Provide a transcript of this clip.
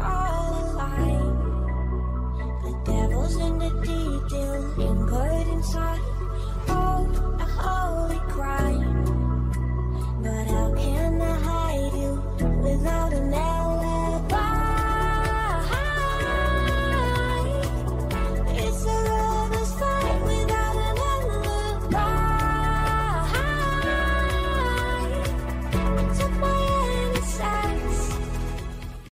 oh.